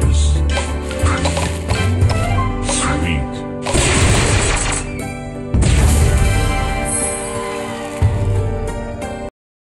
precious.